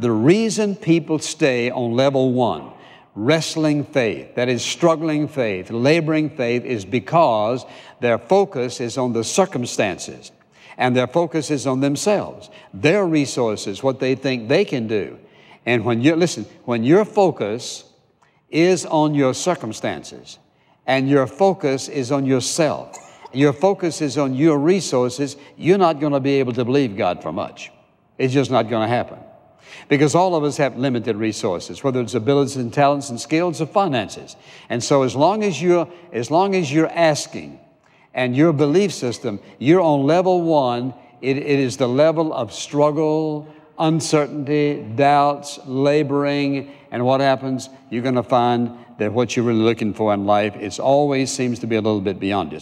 The reason people stay on level one, wrestling faith, that is struggling faith, laboring faith, is because their focus is on the circumstances and their focus is on themselves, their resources, what they think they can do. And when you listen, when your focus is on your circumstances and your focus is on yourself, your focus is on your resources, you're not going to be able to believe God for much. It's just not going to happen. Because all of us have limited resources, whether it's abilities and talents and skills or finances. And so as long as you're, as long as you're asking and your belief system, you're on level one, it, it is the level of struggle, uncertainty, doubts, laboring, and what happens? You're going to find that what you're really looking for in life, it always seems to be a little bit beyond you.